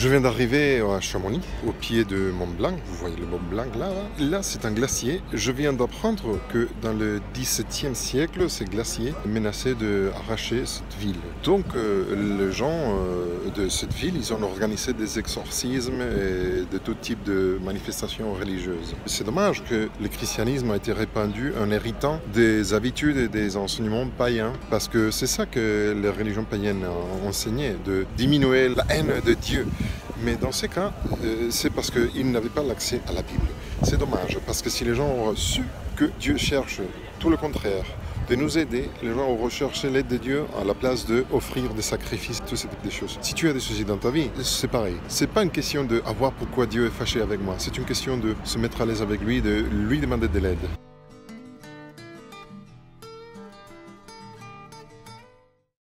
Je viens d'arriver à Chamonix, au pied de Mont Blanc. Vous voyez le Mont Blanc là Là, c'est un glacier. Je viens d'apprendre que dans le XVIIe siècle, ces glaciers menaçaient d'arracher cette ville. Donc, euh, les gens euh, de cette ville, ils ont organisé des exorcismes et de tout type de manifestations religieuses. C'est dommage que le christianisme a été répandu en héritant des habitudes et des enseignements païens, parce que c'est ça que les religions païennes ont enseigné, de diminuer la haine de Dieu. Mais dans ces cas, euh, c'est parce qu'ils n'avaient pas l'accès à la Bible. C'est dommage, parce que si les gens ont su que Dieu cherche tout le contraire, de nous aider, les gens ont recherché l'aide de Dieu à la place d'offrir des sacrifices, tout ce type de choses. Si tu as des soucis dans ta vie, c'est pareil. C'est pas une question de avoir pourquoi Dieu est fâché avec moi. C'est une question de se mettre à l'aise avec lui, de lui demander de l'aide.